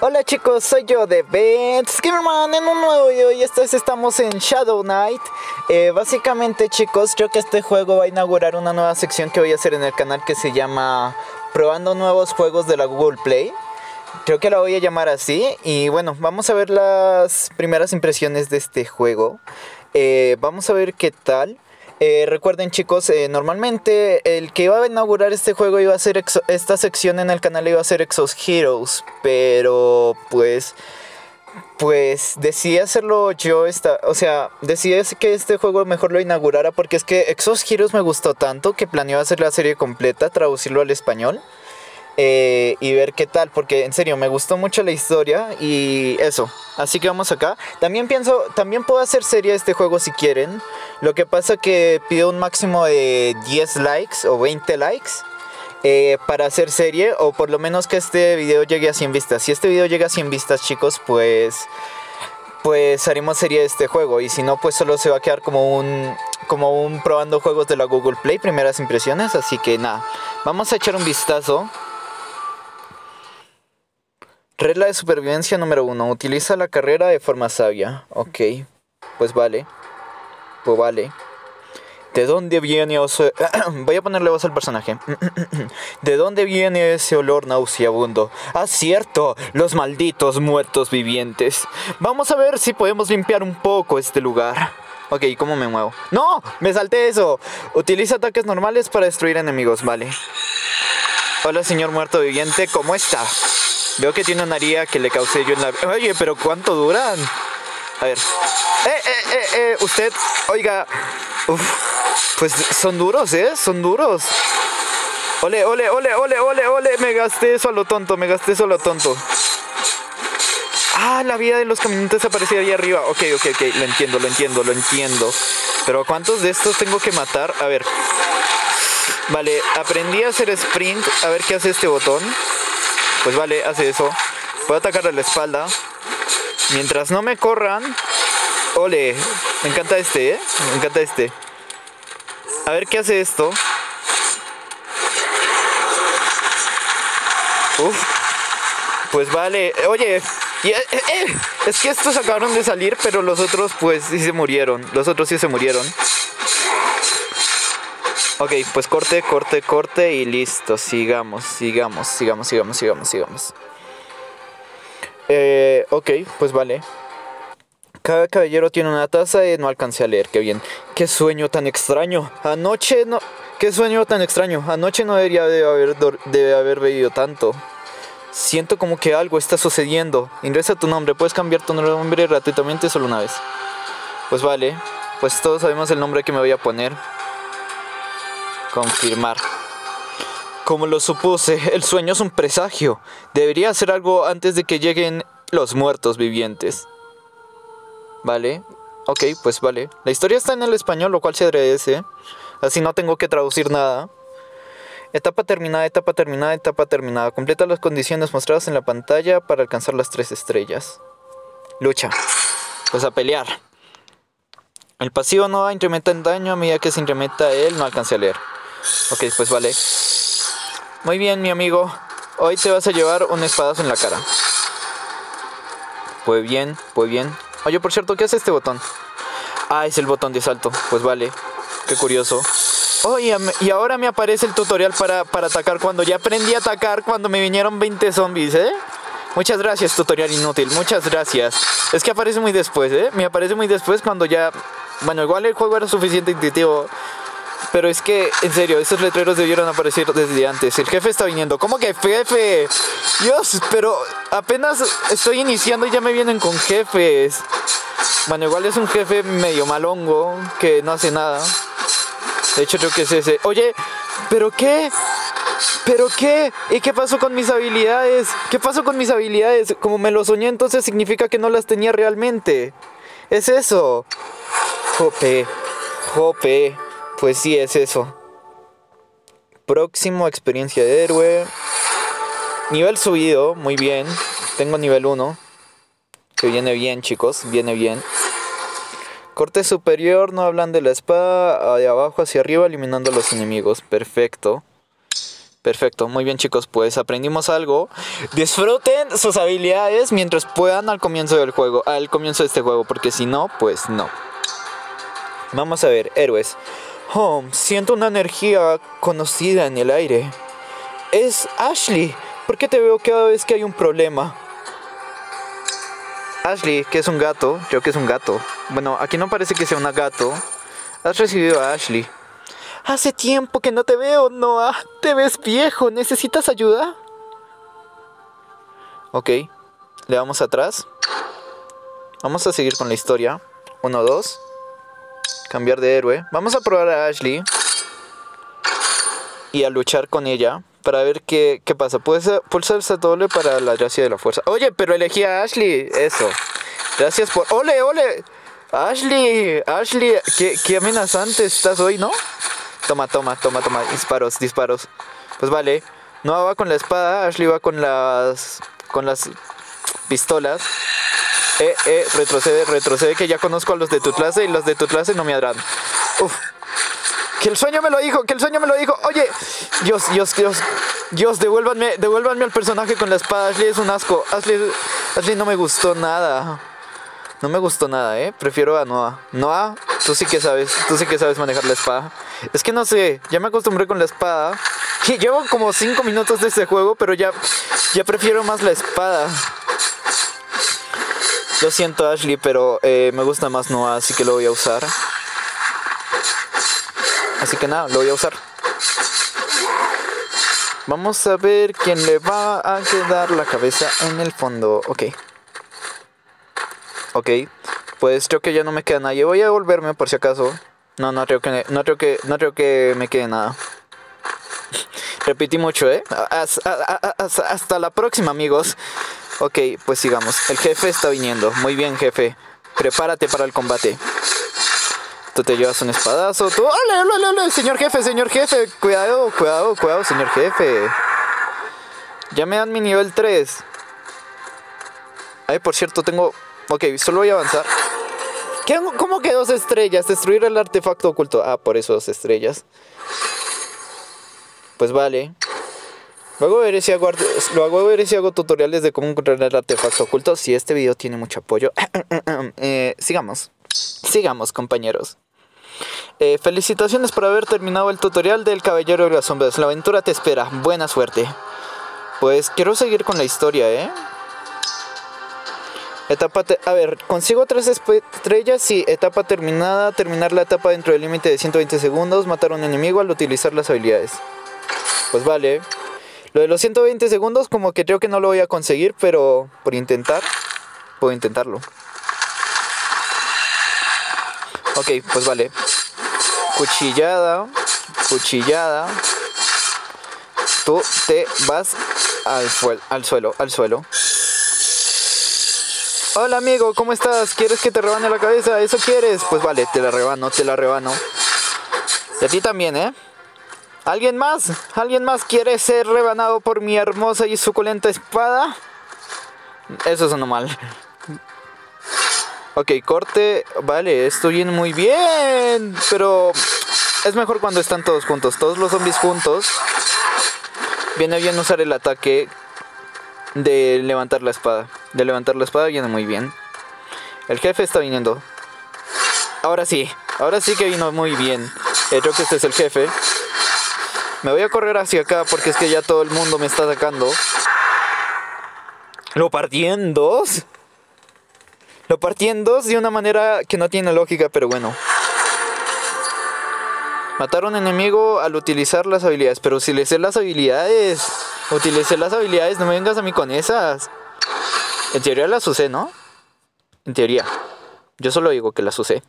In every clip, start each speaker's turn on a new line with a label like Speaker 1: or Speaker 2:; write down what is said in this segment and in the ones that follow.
Speaker 1: Hola chicos, soy yo de Bets Gamerman en un nuevo video y esta vez estamos en Shadow Knight. Eh, Básicamente chicos, creo que este juego va a inaugurar una nueva sección que voy a hacer en el canal que se llama Probando nuevos juegos de la Google Play. Creo que la voy a llamar así y bueno, vamos a ver las primeras impresiones de este juego. Eh, Vamos a ver qué tal eh, recuerden chicos, eh, normalmente el que iba a inaugurar este juego iba a ser esta sección en el canal iba a ser Exos Heroes, pero pues pues decidí hacerlo yo esta, o sea, decidí que este juego mejor lo inaugurara porque es que Exos Heroes me gustó tanto que planeaba hacer la serie completa, traducirlo al español. Eh, y ver qué tal, porque en serio me gustó mucho la historia y eso. Así que vamos acá. También pienso, también puedo hacer serie este juego si quieren. Lo que pasa que pido un máximo de 10 likes o 20 likes. Eh, para hacer serie o por lo menos que este video llegue a 100 vistas. Si este video llega a 100 vistas chicos pues pues haremos serie de este juego y si no pues solo se va a quedar como un como un probando juegos de la Google Play, primeras impresiones, así que nada, vamos a echar un vistazo. Regla de supervivencia número uno. Utiliza la carrera de forma sabia. Ok. Pues vale. Pues vale. ¿De dónde viene ese... Voy a ponerle voz al personaje. ¿De dónde viene ese olor nauseabundo? Ah, cierto, los malditos muertos vivientes. Vamos a ver si podemos limpiar un poco este lugar. Ok, ¿cómo me muevo? ¡No! ¡Me salté eso! Utiliza ataques normales para destruir enemigos, vale. Hola, señor muerto viviente, ¿cómo está? Veo que tiene una herida que le causé yo en la... Oye, pero ¿cuánto duran? A ver. Eh, eh, eh, eh, usted, oiga. Pues son duros, ¿eh? Son duros. Ole, ole, ole, ole, ole, ole. Me gasté eso a lo tonto, me gasté eso a lo tonto. Ah, la vida de los caminantes aparecía ahí arriba. Ok, ok, ok. Lo entiendo, lo entiendo, lo entiendo. Pero ¿cuántos de estos tengo que matar? A ver. Vale, aprendí a hacer sprint. A ver qué hace este botón. Pues vale, hace eso. Puedo atacarle la espalda. Mientras no me corran. Ole, me encanta este, ¿eh? Me encanta este. A ver qué hace esto. Uf. Pues vale. Oye, eh, eh, es que estos acabaron de salir, pero los otros pues sí se murieron. Los otros sí se murieron. Ok, pues corte, corte, corte y listo. Sigamos, sigamos, sigamos, sigamos, sigamos, sigamos. Eh, ok, pues vale. Cada caballero tiene una taza y no alcancé a leer, qué bien. Qué sueño tan extraño. Anoche no... Qué sueño tan extraño. Anoche no debería de haber, haber bebido tanto. Siento como que algo está sucediendo. Ingresa tu nombre. Puedes cambiar tu nombre gratuitamente solo una vez. Pues vale. Pues todos sabemos el nombre que me voy a poner. Confirmar. Como lo supuse, el sueño es un presagio. Debería hacer algo antes de que lleguen los muertos vivientes. ¿Vale? Ok, pues vale. La historia está en el español, lo cual se agradece. Así no tengo que traducir nada. Etapa terminada, etapa terminada, etapa terminada. Completa las condiciones mostradas en la pantalla para alcanzar las tres estrellas. Lucha. Pues a pelear. El pasivo no incrementa en daño a medida que se incrementa él, no alcance a leer. Ok, pues vale. Muy bien, mi amigo. Hoy te vas a llevar un espadazo en la cara. Pues bien, pues bien. Oye, por cierto, ¿qué hace este botón? Ah, es el botón de salto. Pues vale. Qué curioso. Oye, y ahora me aparece el tutorial para, para atacar cuando ya aprendí a atacar cuando me vinieron 20 zombies, ¿eh? Muchas gracias, tutorial inútil. Muchas gracias. Es que aparece muy después, ¿eh? Me aparece muy después cuando ya... Bueno, igual el juego era suficiente intuitivo pero es que, en serio, esos letreros debieron aparecer desde antes. El jefe está viniendo. ¿Cómo que jefe? Dios, pero apenas estoy iniciando y ya me vienen con jefes. Bueno, igual es un jefe medio malongo que no hace nada. De hecho, creo que es ese. Oye, ¿pero qué? ¿Pero qué? ¿Y qué pasó con mis habilidades? ¿Qué pasó con mis habilidades? Como me lo soñé, entonces significa que no las tenía realmente. Es eso. Jope. Jope. Pues sí, es eso. Próximo, experiencia de héroe. Nivel subido, muy bien. Tengo nivel 1. Que viene bien, chicos, viene bien. Corte superior, no hablan de la espada. De abajo hacia arriba, eliminando a los enemigos. Perfecto. Perfecto, muy bien chicos, pues aprendimos algo. Disfruten sus habilidades mientras puedan al comienzo del juego, al comienzo de este juego, porque si no, pues no. Vamos a ver, héroes. Oh, siento una energía conocida en el aire. Es Ashley. ¿Por qué te veo cada vez que hay un problema? Ashley, que es un gato, creo que es un gato. Bueno, aquí no parece que sea un gato. Has recibido a Ashley. Hace tiempo que no te veo, Noah. Te ves viejo. ¿Necesitas ayuda? Ok. Le damos atrás. Vamos a seguir con la historia. Uno, dos. Cambiar de héroe. Vamos a probar a Ashley. Y a luchar con ella. Para ver qué, qué pasa. Puedes pulsar el doble para la gracia de la fuerza. Oye, pero elegí a Ashley. Eso. Gracias por... ¡Ole, ole! Ashley, Ashley, qué, qué amenazante estás hoy, ¿no? Toma, toma, toma, toma. Disparos, disparos. Pues vale. No va con la espada, Ashley va con las. con las pistolas. Eh, eh, retrocede, retrocede, que ya conozco a los de tu clase y los de tu clase no me harán. Uf. Que el sueño me lo dijo, que el sueño me lo dijo. Oye, Dios, Dios, Dios. Dios, devuélvanme, devuélvanme al personaje con la espada. Ashley es un asco. Ashley, no me gustó nada. No me gustó nada, ¿eh? Prefiero a Noah. Noah, tú sí que sabes, tú sí que sabes manejar la espada. Es que no sé, ya me acostumbré con la espada. Llevo como 5 minutos de este juego, pero ya, ya prefiero más la espada. Lo siento, Ashley, pero eh, me gusta más Noah, así que lo voy a usar. Así que nada, lo voy a usar. Vamos a ver quién le va a quedar la cabeza en el fondo. Ok. Ok, pues creo que ya no me queda nadie. Voy a volverme por si acaso. No, no creo que, no creo que, no creo que me quede nada. Repetí mucho, ¿eh? Hasta, la próxima, amigos. Ok, pues sigamos. El jefe está viniendo. Muy bien, jefe. Prepárate para el combate. Tú te llevas un espadazo. Tú... ¡Ole, ole, ole! Señor jefe, señor jefe. Cuidado, cuidado, cuidado, señor jefe. Ya me dan mi nivel 3. Ay, por cierto, tengo Ok, solo voy a avanzar. ¿Cómo que dos estrellas? Destruir el artefacto oculto. Ah, por eso dos estrellas. Pues vale. Luego veré si hago, luego si hago tutoriales de cómo encontrar el artefacto oculto. Si este video tiene mucho apoyo. Eh, sigamos. Sigamos, compañeros. Eh, felicitaciones por haber terminado el tutorial del Caballero de las Sombras. La aventura te espera. Buena suerte. Pues quiero seguir con la historia, ¿eh? Etapa, a ver, consigo tres estrellas, sí, etapa terminada, terminar la etapa dentro del límite de 120 segundos, matar a un enemigo al utilizar las habilidades. Pues vale. Lo de los 120 segundos como que creo que no lo voy a conseguir, pero por intentar, puedo intentarlo. Ok, pues vale. Cuchillada, cuchillada. Tú te vas al, al suelo, al suelo. Hola amigo, ¿cómo estás? ¿Quieres que te rebane la cabeza? ¿Eso quieres? Pues vale, te la rebano, te la rebano. Y a ti también, ¿eh? ¿Alguien más? ¿Alguien más quiere ser rebanado por mi hermosa y suculenta espada? Eso sonó mal. Ok, corte. Vale, esto viene muy bien. Pero es mejor cuando están todos juntos. Todos los zombies juntos. Viene bien usar el ataque de levantar la espada. De levantar la espada viene muy bien. El jefe está viniendo. Ahora sí, ahora sí que vino muy bien. Creo que este es el jefe. Me voy a correr hacia acá porque es que ya todo el mundo me está atacando. Lo partí en dos. Lo partí en dos de una manera que no tiene lógica, pero bueno. Matar a un enemigo al utilizar las habilidades. Pero sé las habilidades. Utilicé las habilidades, no me vengas a mí con esas. En teoría las usé, ¿no? En teoría. Yo solo digo que las usé.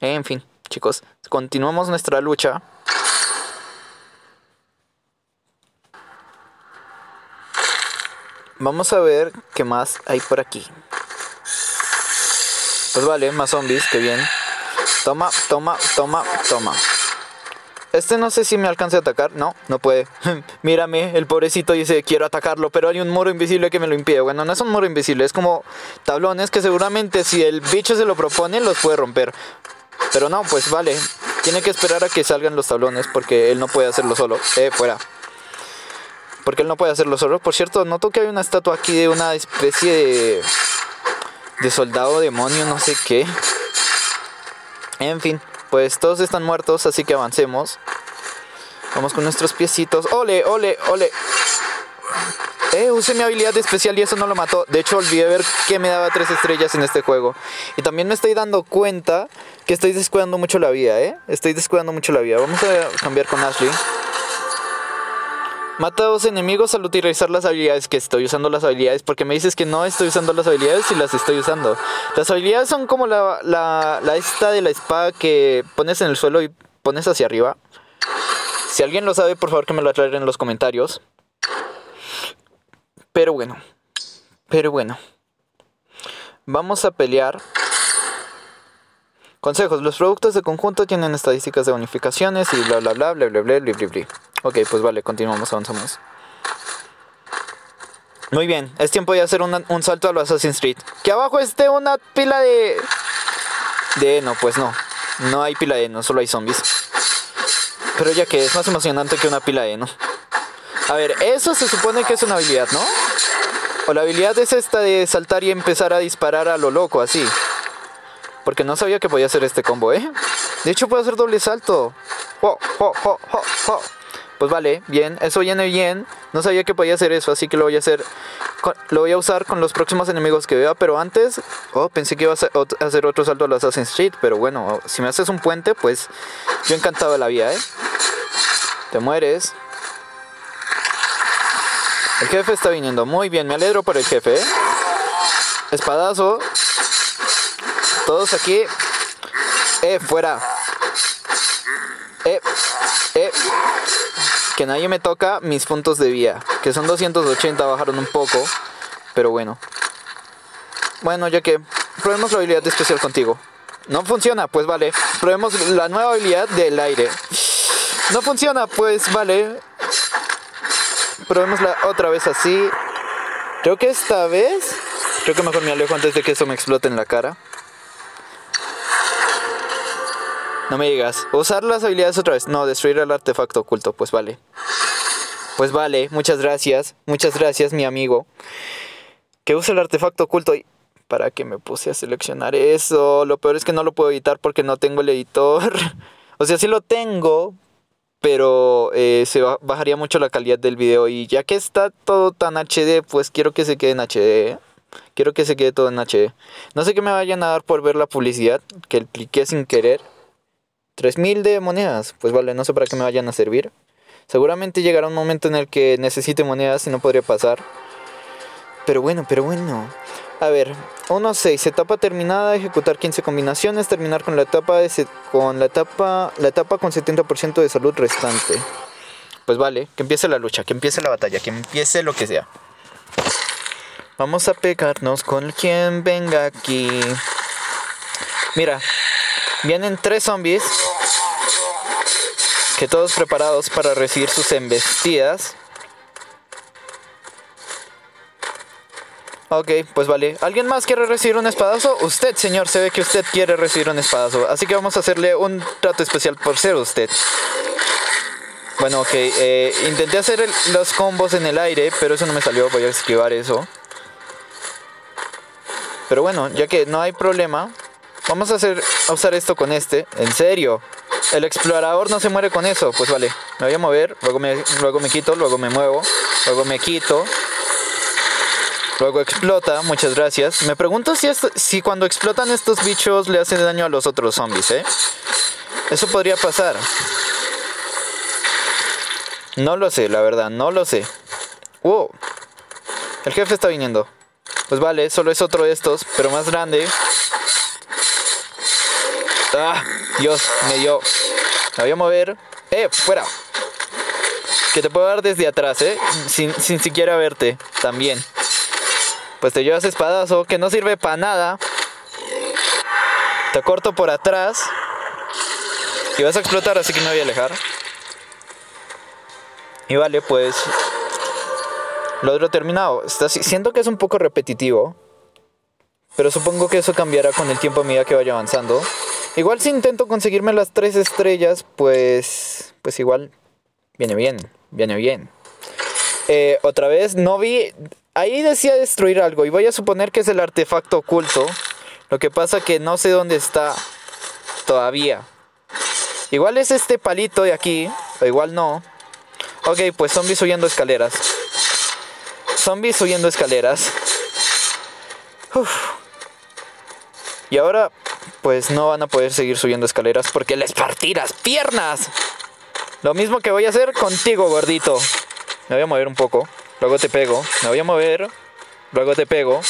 Speaker 1: En fin, chicos, continuamos nuestra lucha. Vamos a ver qué más hay por aquí. Pues vale, más zombies, qué bien. Toma, toma, toma, toma. Este no sé si me alcance a atacar. No, no puede. Mírame, el pobrecito dice quiero atacarlo, pero hay un muro invisible que me lo impide. Bueno, no es un muro invisible, es como tablones que seguramente si el bicho se lo propone los puede romper. Pero no, pues vale. Tiene que esperar a que salgan los tablones porque él no puede hacerlo solo. Eh, fuera. Porque él no puede hacerlo solo. Por cierto, noto que hay una estatua aquí de una especie de... De soldado demonio, no sé qué. En fin, pues todos están muertos, así que avancemos. Vamos con nuestros piecitos. ¡Ole, ole, ole! Eh, usé mi habilidad especial y eso no lo mató. De hecho, olvidé ver que me daba tres estrellas en este juego. Y también me estoy dando cuenta que estoy descuidando mucho la vida, ¿eh? Estoy descuidando mucho la vida. Vamos a cambiar con Ashley. Mata a dos enemigos al utilizar las habilidades que estoy usando las habilidades porque me dices que no estoy usando las habilidades y las estoy usando. Las habilidades son como la, la, la esta de la espada que pones en el suelo y pones hacia arriba. Si alguien lo sabe, por favor que me lo aclare en los comentarios. Pero bueno. Pero bueno. Vamos a pelear. Consejos. Los productos de conjunto tienen estadísticas de bonificaciones y bla bla bla bla bla bla bla bla bla. Ok, pues vale, continuamos, avanzamos. Muy bien, es tiempo de hacer un salto a lo Assassin's Creed. Que abajo esté una pila de... De no, pues no. No hay pila de no, solo hay zombies. Pero ya que es más emocionante que una pila de no. A ver, eso se supone que es una habilidad, ¿no? O la habilidad es esta de saltar y empezar a disparar a lo loco, así. Porque no sabía que podía hacer este combo, ¿eh? De hecho, puedo hacer doble salto. Pues vale, bien, eso viene bien. No sabía que podía hacer eso, así que lo voy a hacer. Lo voy a usar con los próximos enemigos que vea, pero antes. Oh, pensé que iba a hacer otro salto a los Assassin's Creed, pero bueno, si me haces un puente, pues yo encantado de la vida, ¿eh? Te mueres. El jefe está viniendo. Muy bien, me alegro por el jefe. ¿eh? Espadazo. Todos aquí. Eh, fuera. Eh, eh. Que nadie me toca mis puntos de vía. Que son 280, bajaron un poco. Pero bueno. Bueno, ya que probemos la habilidad especial contigo. No funciona, pues vale. Probemos la nueva habilidad del aire. No funciona, pues vale. Probémosla otra vez así. Creo que esta vez. Creo que mejor me alejo antes de que eso me explote en la cara. No me digas. Usar las habilidades otra vez. No, destruir el artefacto oculto. Pues vale. Pues vale. Muchas gracias. Muchas gracias, mi amigo. Que use el artefacto oculto. Y... ¿Para que me puse a seleccionar eso? Lo peor es que no lo puedo editar porque no tengo el editor. o sea, sí lo tengo, pero eh, se bajaría mucho la calidad del video y ya que está todo tan HD, pues quiero que se quede en HD. Quiero que se quede todo en HD. No sé qué me vayan a dar por ver la publicidad, que cliqué sin querer. 3000 de monedas, pues vale, no sé para qué me vayan a servir. Seguramente llegará un momento en el que necesite monedas y no podría pasar. Pero bueno, pero bueno. A ver, 1.6, etapa terminada, ejecutar 15 combinaciones, terminar con la etapa de con la etapa la etapa con 70% de salud restante. Pues vale, que empiece la lucha, que empiece la batalla, que empiece lo que sea. Vamos a pegarnos con quien venga aquí. Mira, vienen tres zombies que todos preparados para recibir sus embestidas. Ok, pues vale. ¿Alguien más quiere recibir un espadazo? Usted, señor, se ve que usted quiere recibir un espadazo. Así que vamos a hacerle un trato especial por ser usted. Bueno, ok. Eh, intenté hacer los combos en el aire, pero eso no me salió. Voy a esquivar eso. Pero bueno, ya que no hay problema, vamos a, hacer, a usar esto con este. En serio. El explorador no se muere con eso. Pues vale. Me voy a mover, luego me, luego me quito, luego me muevo, luego me quito, Luego explota, muchas gracias. Me pregunto si, si cuando explotan estos bichos le hacen daño a los otros zombies, ¿eh? Eso podría pasar. No lo sé, la verdad, no lo sé. Wow. El jefe está viniendo. Pues vale, solo es otro de estos, pero más grande. Ah, Dios, me dio. Me voy a mover. Eh, fuera. Que te puedo dar desde atrás, eh. Sin, sin siquiera verte. También pues te llevas espadazo que no sirve para nada. Te corto por atrás. Y vas a explotar, así que me voy a alejar. Y vale, pues... Lo otro terminado. Está, siento que es un poco repetitivo. Pero supongo que eso cambiará con el tiempo a medida que vaya avanzando. Igual si intento conseguirme las tres estrellas, pues... Pues igual... Viene bien, viene bien. Eh, otra vez, no vi... Ahí decía destruir algo y voy a suponer que es el artefacto oculto. Lo que pasa que no sé dónde está todavía. Igual es este palito de aquí, o igual no. Ok, pues zombies subiendo escaleras. Zombies subiendo escaleras. Y ahora, pues no van a poder seguir subiendo escaleras porque les partí las piernas. Lo mismo que voy a hacer contigo, gordito. Me voy a mover un poco. Luego te pego. Me voy a mover. Luego te pego.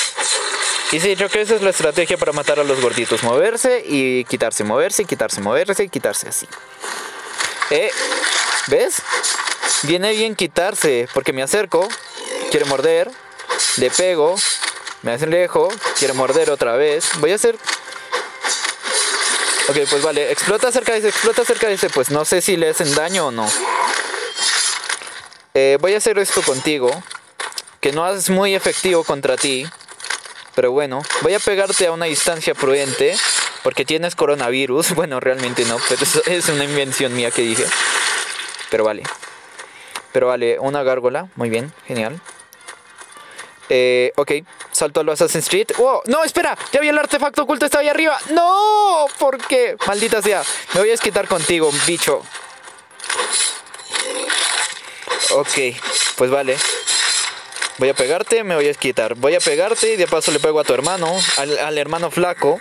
Speaker 1: Y sí, creo que esa es la estrategia para matar a los gorditos. Moverse y quitarse, moverse y quitarse, moverse y quitarse así. Eh, ¿ves? Viene bien quitarse porque me acerco, quiere morder, le pego, me hace lejos, quiere morder otra vez. Voy a hacer... Ok, pues vale, explota cerca de ese, explota cerca de ese. Pues no sé si le hacen daño o no. Eh, voy a hacer esto contigo, que no es muy efectivo contra ti. Pero bueno, voy a pegarte a una distancia prudente, porque tienes coronavirus. Bueno, realmente no, pero es una invención mía que dije. Pero vale. Pero vale, una gárgola, muy bien, genial. Eh, ok, salto al Assassin's Creed. ¡Wow! ¡No, espera! ¡Ya vi el artefacto oculto! ¡Está ahí arriba! ¡No! ¿Por qué? Maldita sea. Me voy a desquitar contigo, bicho. Ok, pues vale. Voy a pegarte, me voy a desquitar. Voy a pegarte y de paso le pego a tu hermano, al, al hermano flaco.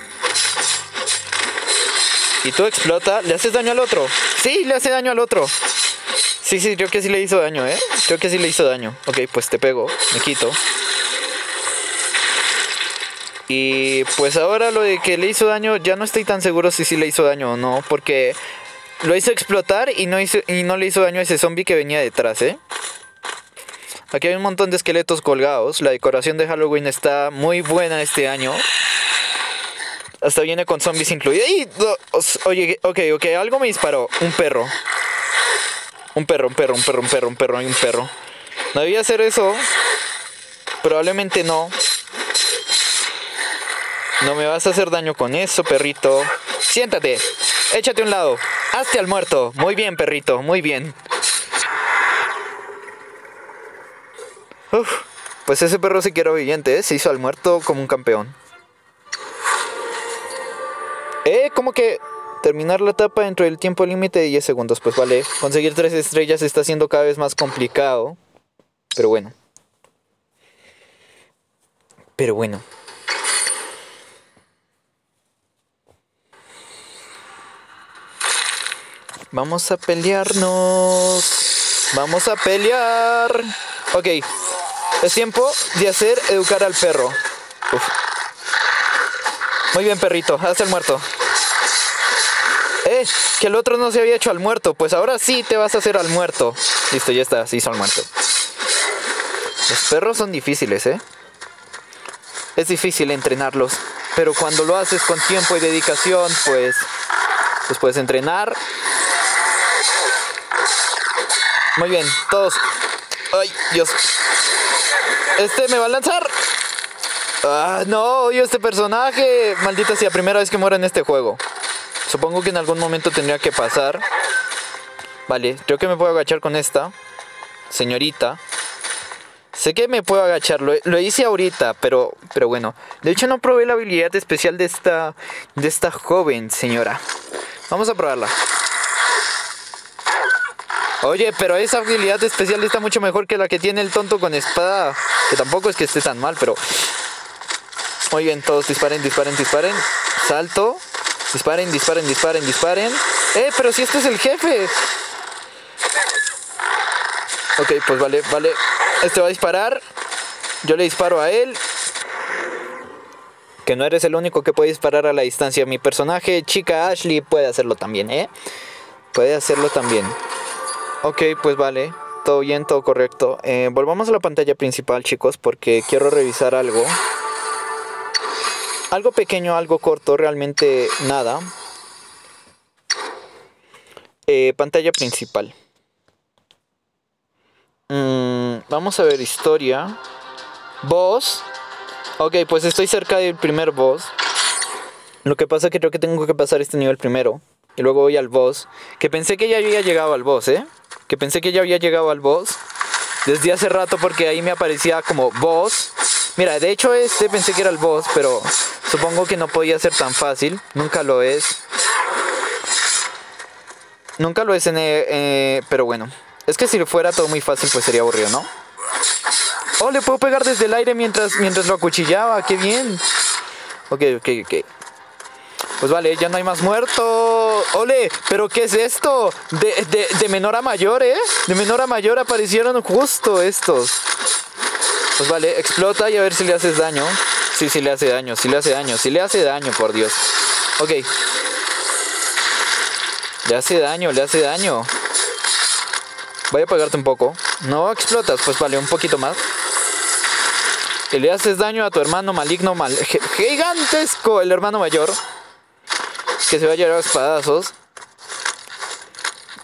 Speaker 1: Y tú explota, le haces daño al otro. Sí, le hace daño al otro. Sí, sí, creo que sí le hizo daño, ¿eh? Creo que sí le hizo daño. Ok, pues te pego, me quito. Y pues ahora lo de que le hizo daño, ya no estoy tan seguro si sí le hizo daño o no, porque lo hizo explotar y no, hizo, y no le hizo daño a ese zombie que venía detrás, ¿eh? Aquí hay un montón de esqueletos colgados, la decoración de Halloween está muy buena este año. Hasta viene con zombies incluidos. Oye, ok, ok, algo me disparó, un perro. Un perro, un perro, un perro, un perro, un perro y un perro. No debía hacer eso. Probablemente no. No me vas a hacer daño con eso, perrito. Siéntate. Échate a un lado. Hazte al muerto. Muy bien, perrito. Muy bien. Uf, pues ese perro se quiere viviente, ¿eh? Se hizo al muerto como un campeón. Eh, como que terminar la etapa dentro del tiempo límite de 10 segundos. Pues vale, conseguir 3 estrellas está siendo cada vez más complicado. Pero bueno. Pero bueno. Vamos a pelearnos. Vamos a pelear. Ok. Es tiempo de hacer educar al perro. Muy bien, perrito. Haz el muerto. Eh, que el otro no se había hecho al muerto. Pues ahora sí te vas a hacer al muerto. Listo, ya está. Se hizo al muerto. Los perros son difíciles, ¿eh? Es difícil entrenarlos. Pero cuando lo haces con tiempo y dedicación, pues... Pues puedes entrenar muy bien, todos. Ay, Dios. Este me va a lanzar. Ah, no, odio este personaje. Maldita sea, primera vez que muero en este juego. Supongo que en algún momento tendría que pasar. Vale, creo que me puedo agachar con esta. Señorita. Sé que me puedo agachar, lo, lo, hice ahorita, pero, pero bueno. De hecho no probé la habilidad especial de esta, de esta joven señora. Vamos a probarla. Oye, pero esa habilidad especial está mucho mejor que la que tiene el tonto con espada. Que tampoco es que esté tan mal, pero... Muy bien, todos disparen, disparen, disparen. Salto. Disparen, disparen, disparen, disparen. Eh, pero si este es el jefe. Ok, pues vale, vale. Este va a disparar. Yo le disparo a él. Que no eres el único que puede disparar a la distancia. Mi personaje, chica Ashley, puede hacerlo también, ¿eh? Puede hacerlo también. Ok, pues vale. Todo bien, todo correcto. Eh, volvamos a la pantalla principal, chicos, porque quiero revisar algo. Algo pequeño, algo corto, realmente nada. Eh, pantalla principal. Mm, vamos a ver historia. Boss. Ok, pues estoy cerca del primer boss. Lo que pasa es que creo que tengo que pasar este nivel primero. Y luego voy al boss. Que pensé que ya había llegado al boss, ¿eh? Que pensé que ya había llegado al boss. desde hace rato porque ahí me aparecía como boss. Mira, de hecho este pensé que era el boss, pero supongo que no podía ser tan fácil. Nunca lo es. Nunca lo es en... Eh, pero bueno. Es que si fuera todo muy fácil pues sería aburrido, ¿no? Oh, le puedo pegar desde el aire mientras, mientras lo acuchillaba. ¡Qué bien! Ok, ok, ok. Pues vale, ya no hay más muertos. ¡Ole! ¿Pero qué es esto? De, de, menor a mayor, ¿eh? De menor a mayor aparecieron justo estos. Pues vale, explota y a ver si le haces daño. Sí, sí le hace daño, sí le hace daño, sí le hace daño, por Dios. Ok. Le hace daño, le hace daño. Voy a apagarte un poco. No explotas, pues vale, un poquito más. Y le haces daño a tu hermano maligno, mal gigantesco, el hermano mayor. Que se va a llevar a espadazos.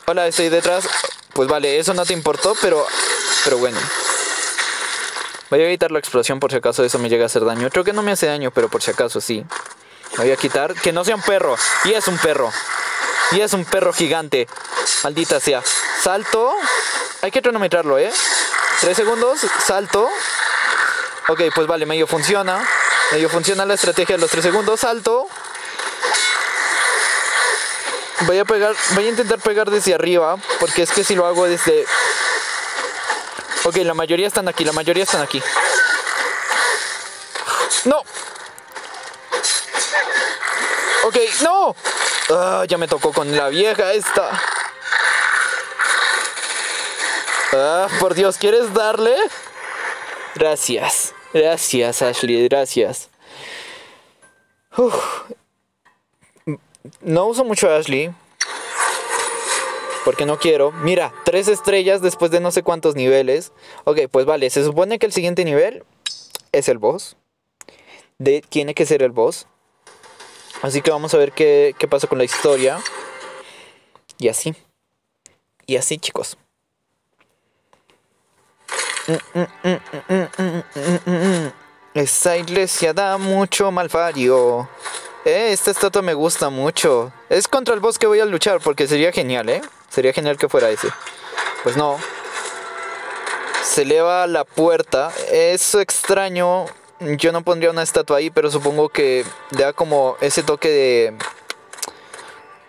Speaker 1: Hola, estoy detrás. Pues vale, eso no te importó, pero, pero bueno. Voy a evitar la explosión por si acaso eso me llega a hacer daño. Creo que no me hace daño, pero por si acaso sí. Voy a quitar. Que no sea un perro. Y es un perro. Y es un perro gigante. Maldita sea. Salto. Hay que cronometrarlo, ¿eh? Tres segundos. Salto. Ok, pues vale, medio funciona. Medio funciona la estrategia de los tres segundos. Salto. Voy a pegar. Voy a intentar pegar desde arriba. Porque es que si lo hago desde Ok, la mayoría están aquí, la mayoría están aquí. ¡No! Ok, ¡no! Ah, ya me tocó con la vieja esta. Ah, por Dios, ¿quieres darle? Gracias. Gracias, Ashley, gracias. No uso mucho Ashley, porque no quiero. Mira, tres estrellas después de no sé cuántos niveles. Ok, pues vale, se supone que el siguiente nivel es el boss. De, tiene que ser el boss. Así que vamos a ver qué, qué pasa con la historia. Y así. Y así, chicos. Esa iglesia da mucho malvario. Eh, esta estatua me gusta mucho. Es contra el boss que voy a luchar porque sería genial, ¿eh? Sería genial que fuera ese. Pues no. Se eleva la puerta. Es extraño. Yo no pondría una estatua ahí, pero supongo que da como ese toque de...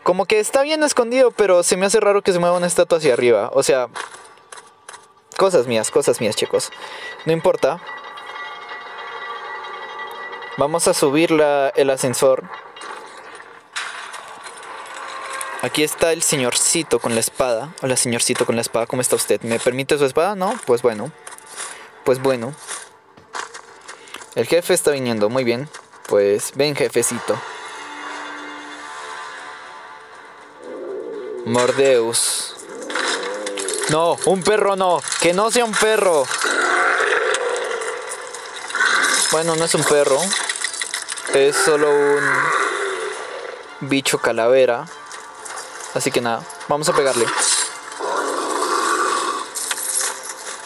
Speaker 1: Como que está bien escondido, pero se me hace raro que se mueva una estatua hacia arriba. O sea... Cosas mías, cosas mías, chicos. No importa. Vamos a subir el ascensor. Aquí está el señorcito con la espada. Hola, señorcito con la espada. ¿Cómo está usted? ¿Me permite su espada? No, pues bueno. Pues bueno. El jefe está viniendo. Muy bien. Pues ven, jefecito. Mordeus. No, un perro no. Que no sea un perro. Bueno, no es un perro. Es solo un bicho calavera. Así que nada, vamos a pegarle.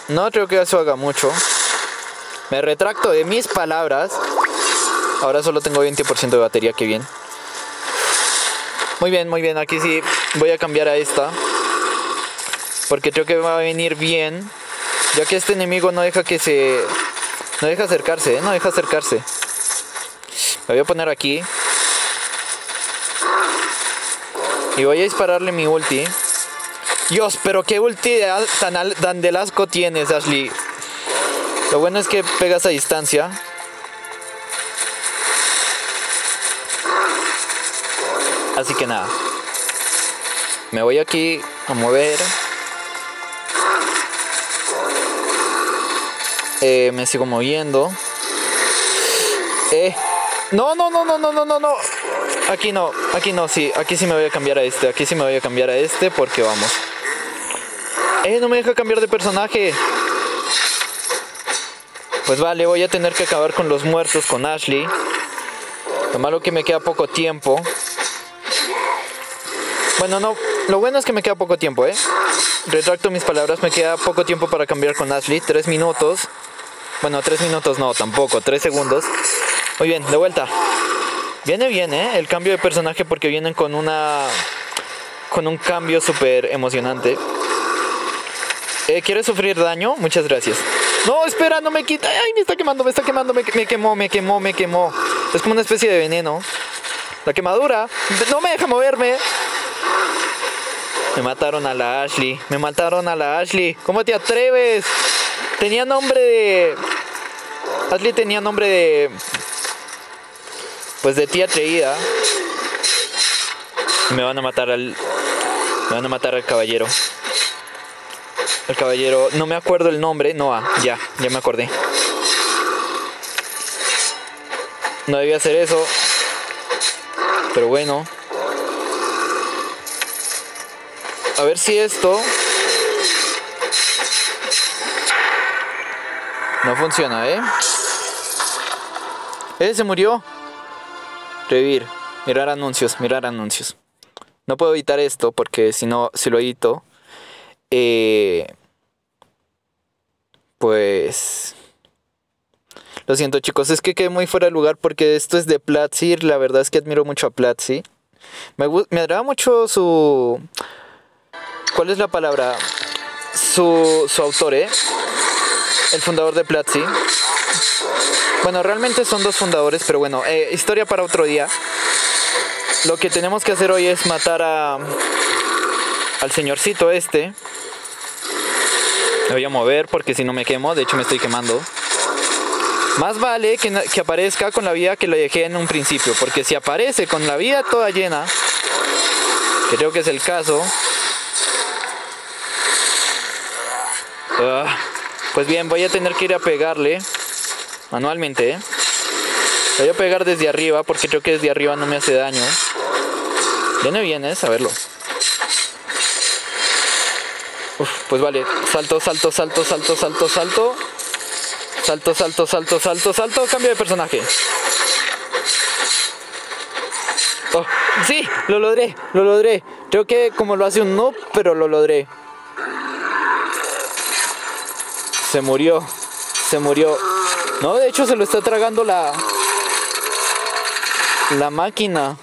Speaker 1: No creo que eso haga mucho. Me retracto de mis palabras. Ahora solo tengo 20% de batería, que bien. Muy bien, muy bien. Aquí sí voy a cambiar a esta. Porque creo que va a venir bien. Ya que este enemigo no deja que se... No deja acercarse, ¿eh? No deja acercarse. Me voy a poner aquí. Y voy a dispararle mi ulti. Dios, pero qué ulti tan, tan del asco tienes, Ashley. Lo bueno es que pegas a distancia. Así que nada. Me voy aquí a mover. Eh, me sigo moviendo. Eh. No, no, no, no, no, no, no, no. Aquí no, aquí no, sí, aquí sí me voy a cambiar a este, aquí sí me voy a cambiar a este porque vamos. Eh, no me deja cambiar de personaje. Pues vale, voy a tener que acabar con los muertos con Ashley. Lo malo que me queda poco tiempo. Bueno, no, lo bueno es que me queda poco tiempo, ¿eh? Retracto mis palabras, me queda poco tiempo para cambiar con Ashley. Tres minutos. Bueno, tres minutos no, tampoco, tres segundos. Muy bien, de vuelta. Viene bien, ¿eh? El cambio de personaje porque vienen con una... Con un cambio súper emocionante. Eh, ¿Quieres sufrir daño? Muchas gracias. No, espera, no me quita. Ay, me está quemando, me está quemando, me, me quemó, me quemó, me quemó. Es como una especie de veneno. La quemadura. No me deja moverme. Me mataron a la Ashley. Me mataron a la Ashley. ¿Cómo te atreves? Tenía nombre de... Ashley tenía nombre de... Pues de tía traída. Me van a matar al... Me van a matar al caballero. El caballero... No me acuerdo el nombre. Noah. Ya, ya me acordé. No debía hacer eso. Pero bueno. A ver si esto... No funciona, ¿eh? ¿Eh? Se murió. Revivir. Mirar anuncios, mirar anuncios. No puedo editar esto porque si no, si lo edito, eh, pues... Lo siento chicos, es que quedé muy fuera de lugar porque esto es de Platzi. La verdad es que admiro mucho a Platzi. Me, me agrada mucho su... ¿Cuál es la palabra? Su, su autor, ¿eh? El fundador de Platzi. Bueno, realmente son dos fundadores, pero bueno, eh, historia para otro día. Lo que tenemos que hacer hoy es matar a al señorcito este. Me voy a mover porque si no me quemo, de hecho me estoy quemando. Más vale que, aparezca con la vida que lo dejé en un principio, porque si aparece con la vida toda llena, creo que es el caso, uh, pues bien, voy a tener que ir a pegarle manualmente. ¿eh? Voy a pegar desde arriba porque creo que desde arriba no me hace daño. Viene bien, ¿eh? Saberlo. Uf, pues vale, salto, salto, salto, salto, salto, salto. Salto, salto, salto, salto, salto, cambio de personaje. Oh, sí, lo logré, lo logré. Creo que como lo hace un no, pero lo logré. Se murió, se murió. No, de hecho se lo está tragando la... La máquina.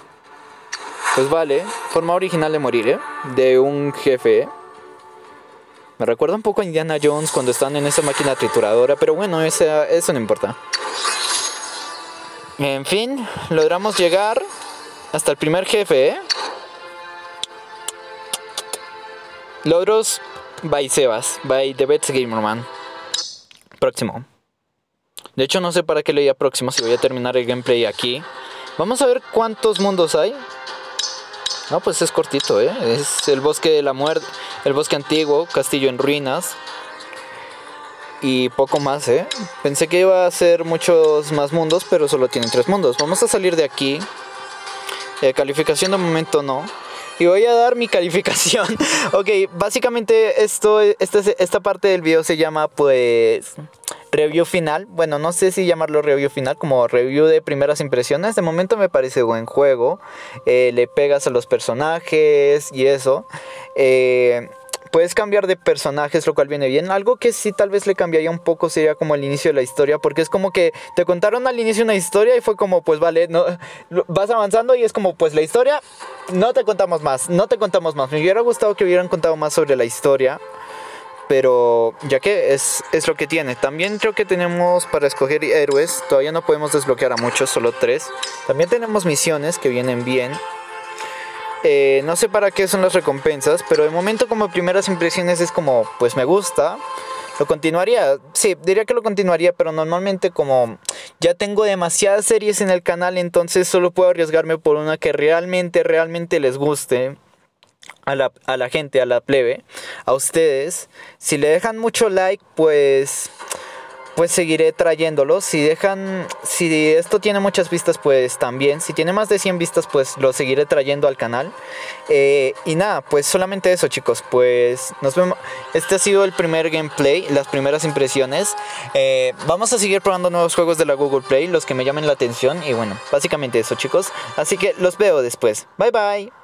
Speaker 1: Pues vale, forma original de morir, ¿eh? De un jefe. Me recuerda un poco a Indiana Jones cuando están en esa máquina trituradora, pero bueno, eso no importa. En fin, logramos llegar hasta el primer jefe, ¿eh? Logros by Sebas, by The Bets Gamerman. Próximo. De hecho, no sé para qué leía próximo si voy a terminar el gameplay aquí. Vamos a ver cuántos mundos hay. No, pues es cortito, ¿eh? Es el bosque de la muerte, el bosque antiguo, castillo en ruinas. Y poco más, ¿eh? Pensé que iba a ser muchos más mundos, pero solo tienen tres mundos. Vamos a salir de aquí. Eh, calificación de momento no. Y voy a dar mi calificación. ok, básicamente esto, esta, esta parte del video se llama pues review final. Bueno, no sé si llamarlo review final, como review de primeras impresiones. De momento me parece buen juego. Eh, le pegas a los personajes y eso. Eh, puedes cambiar de personajes, lo cual viene bien. Algo que sí tal vez le cambiaría un poco sería como el inicio de la historia, porque es como que te contaron al inicio una historia y fue como, pues vale, no, vas avanzando y es como, pues la historia, no te contamos más, no te contamos más. Me hubiera gustado que hubieran contado más sobre la historia pero ya que es, es lo que tiene. También creo que tenemos para escoger héroes, todavía no podemos desbloquear a muchos, solo tres. También tenemos misiones que vienen bien. Eh, no sé para qué son las recompensas, pero de momento como primeras impresiones es como, pues me gusta. Lo continuaría, sí, diría que lo continuaría, pero normalmente como ya tengo demasiadas series en el canal, entonces solo puedo arriesgarme por una que realmente, realmente les guste a la, a la gente, a la plebe, a ustedes. Si le dejan mucho like, pues pues seguiré trayéndolos. Si dejan, si esto tiene muchas vistas, pues también. Si tiene más de 100 vistas, pues lo seguiré trayendo al canal. Eh, y nada, pues solamente eso, chicos. Pues nos vemos. Este ha sido el primer gameplay, las primeras impresiones. Eh, vamos a seguir probando nuevos juegos de la Google Play, los que me llamen la atención. Y bueno, básicamente eso, chicos. Así que los veo después. Bye bye.